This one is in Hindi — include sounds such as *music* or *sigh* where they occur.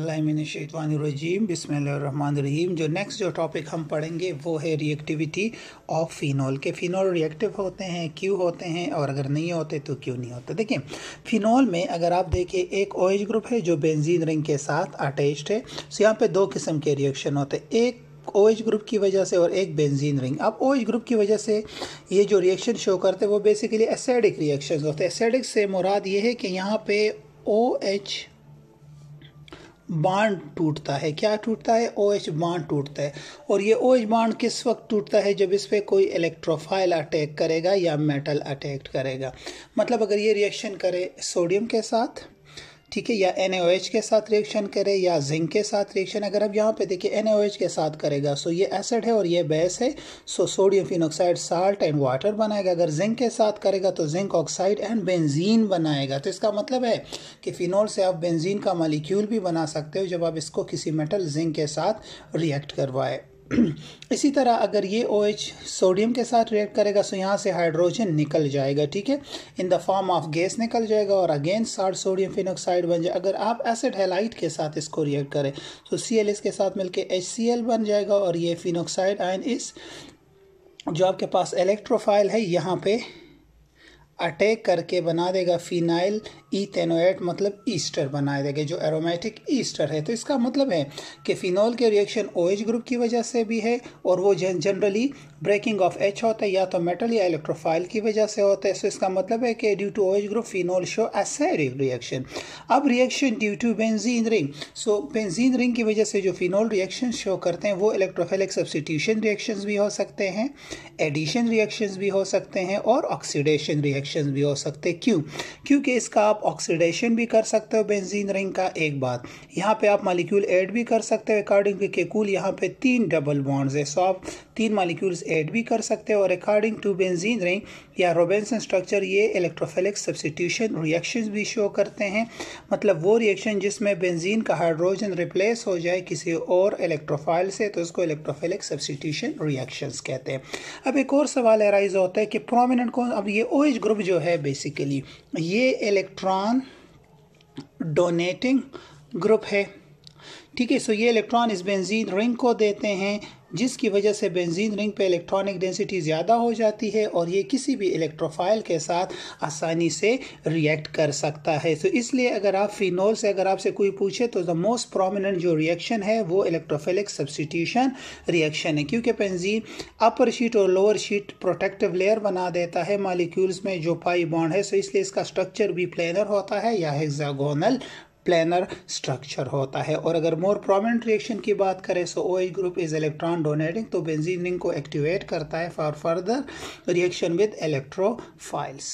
रजीम बिस्मिल्लाहिर्रहमानिर्रहीम जो नेक्स्ट जो टॉपिक हम पढ़ेंगे, वो है रिएक्टिविटी ऑफ़ फिनॉल के फिनॉल रिएक्टिव होते हैं, क्यों होते हैं और अगर नहीं होते तो क्यों नहीं होते? देखिए फिनॉल में अगर आप देखें एक ओएच ग्रुप है जो बेंजीन रिंग के साथ अटैच्ड है। सो यहाँ पे दो किस्म के रिएक्शन होते हैं। एक ओ एच ग्रुप की वजह से और एक बेंजीन रिंग अब ओ एच ग्रुप की वजह से ये जो रिएक्शन शो करते हैं, वो बेसिकली एसिडिक रिएक्शन होते हैं। एसिडिक से मुराद ये है कि यहाँ पे ओ एच बांड टूटता है। क्या टूटता है? ओ एच बांड टूटता है। और ये ओ एच बांड किस वक्त टूटता है? जब इस पर कोई इलेक्ट्रोफाइल अटैक करेगा या मेटल अटैक करेगा। मतलब अगर ये रिएक्शन करे सोडियम के साथ ठीक है, या एन के साथ रिएक्शन करे, या जिंक के साथ रिएक्शन अगर अब यहाँ पे देखिए एन के साथ करेगा सो ये एसिड है और ये बेस है so sodium phenoxide salt and water बनाएगा। अगर जिंक के साथ करेगा तो जिंक ऑक्साइड एंड बेंजीन बनाएगा। तो इसका मतलब है कि फिनोल से आप बेंजीन का मालिक्यूल भी बना सकते हो, जब आप इसको किसी मेटल जिंक के साथ रिएक्ट करवाए। *clears throat* इसी तरह अगर ये ओ OH सोडियम के साथ रिएक्ट करेगा तो यहाँ से हाइड्रोजन निकल जाएगा, ठीक है? In the form of gas निकल जाएगा और अगेन साठ सोडियम फिनोक्साइड बन जाए। अगर आप एसिड हेलाइट के साथ इसको रिएक्ट करें तो सी एल इसके साथ मिलकर एच सी एल बन जाएगा और ये फिनोक्साइड आयन इस जो आपके पास इलेक्ट्रोफाइल है, यहाँ पे अटैक करके बना देगा फिनाइल ईथेनोएट मतलब ईस्टर बना देगा, जो एरोमेटिक ईस्टर है। तो इसका मतलब है कि फिनॉल के रिएक्शन ओ OH ग्रुप की वजह से भी है और वो जनरली ब्रेकिंग ऑफ़ एच होता है या तो मेटल या इलेक्ट्रोफाइल की वजह से होता है। सो इसका मतलब है कि due to O group phenol show acidic reaction अब reaction due to benzene ring so benzene ring की वजह से जो फिनॉल रिएक्शन शो करते हैं, वो इलेक्ट्रोफिलिक सब्सिट्यूशन रिएक्शन भी हो सकते हैं एडिशन रिएक्शन भी हो सकते हैं और ऑक्सीडेशन रिएक्शन भी हो सकते क्यों? क्योंकि इसका आप ऑक्सीडेशन भी कर सकते हो बेंजीन रिंग का, एक बात। यहाँ पे आप मालिक्यूल ऐड भी कर सकते हो अकॉर्डिंग टू केकुल यहाँ पे तीन डबल बॉन्ड्स है। सो आप तीन मालिक्यूल्स ऐड भी कर सकते हो और अकॉर्डिंग टू बेंजीन रिंग या रोबेंसन स्ट्रक्चर ये इलेक्ट्रोफिलिक सब्सिट्यूशन रिएक्शन भी शो करते हैं। मतलब वो रिएक्शन जिसमें बेंजीन का हाइड्रोजन रिप्लेस हो जाए किसी और इलेक्ट्रोफाइल से तो उसको इलेक्ट्रोफिलिक सब्सिट्यूशन रिएक्शंस कहते हैं। अब एक और सवाल एराइज होता है कि प्रोमिनेंट कौन, अब ये ओ OH ग्रुप जो है बेसिकली ये इलेक्ट्रॉन डोनेटिंग ग्रुप है। ठीक है सो ये इलेक्ट्रॉन इस बेंजीन रिंग को देते हैं जिसकी वजह से बेंजीन रिंग पे इलेक्ट्रॉनिक डेंसिटी ज़्यादा हो जाती है और ये किसी भी इलेक्ट्रोफाइल के साथ आसानी से रिएक्ट कर सकता है। तो इसलिए अगर आप फिनोल से अगर आपसे कोई पूछे तो द मोस्ट प्रोमिनेंट जो रिएक्शन है, वो इलेक्ट्रोफिलिक सब्सटीट्यूशन रिएक्शन है। क्योंकि बेंजीन अपर शीट और लोअर शीट प्रोटेक्टिव लेयर बना देता है मालिक्यूल्स में जो पाई बॉन्ड है। सो इसलिए इसका स्ट्रक्चर भी प्लेनर होता है या हेक्सागोनल प्लेनर स्ट्रक्चर होता है। और अगर मोर प्रोमिनेंट रिएक्शन की बात करें so O group is electron donating तो बेंजीन रिंग को एक्टिवेट करता है for further reaction with electrophiles